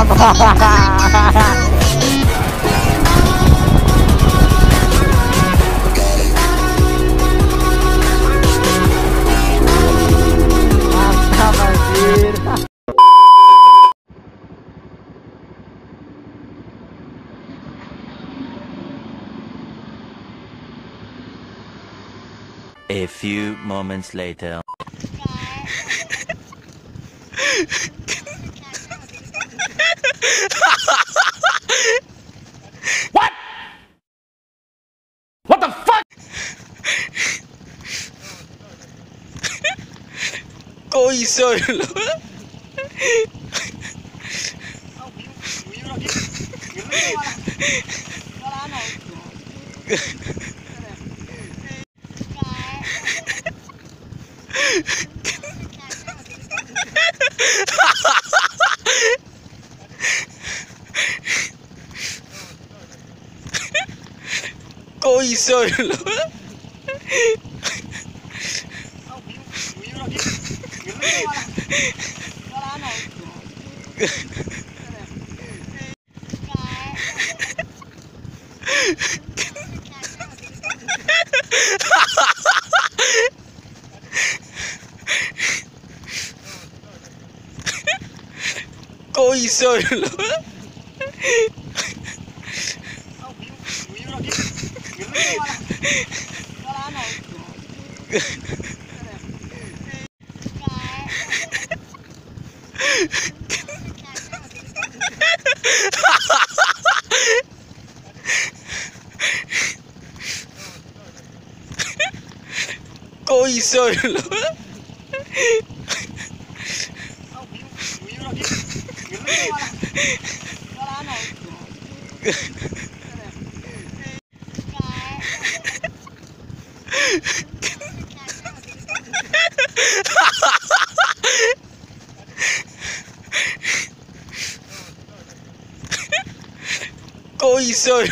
Mantap anjir. A few moments later. Koy solo. Koy solo. Ôi trời lửa Coi solo. Hehehe coisa!